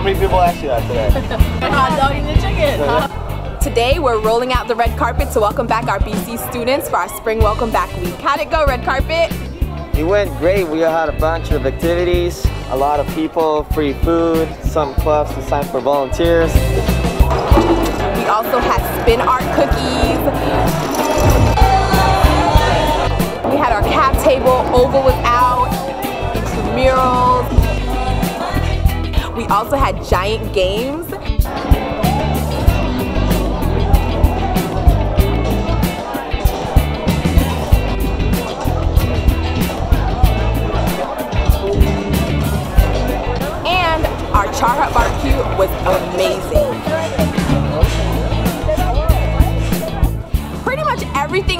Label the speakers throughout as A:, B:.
A: many people asked you that today?
B: Hot dog and the chicken. Today we're rolling out the red carpet to welcome back our BC students for our spring welcome back week. How'd it go, red carpet?
A: It went great. We had a bunch of activities, a lot of people, free food, some clubs to sign for volunteers.
B: We also had spin art cookies. We also had giant games. And our Char Hut barbecue was amazing.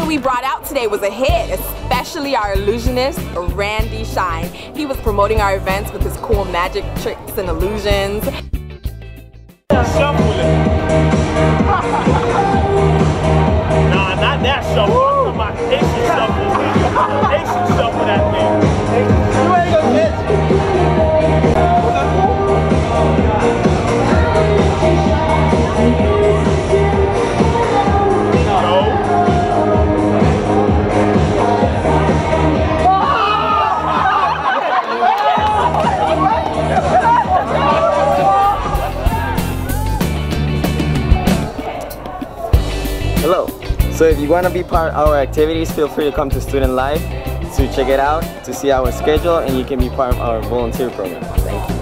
B: We brought out today was a hit, especially our illusionist, Ran'D Shine. He was promoting our events with his cool magic tricks and illusions.
A: So if you want to be part of our activities, feel free to come to Student Life to check it out, to see our schedule, and you can be part of our volunteer program.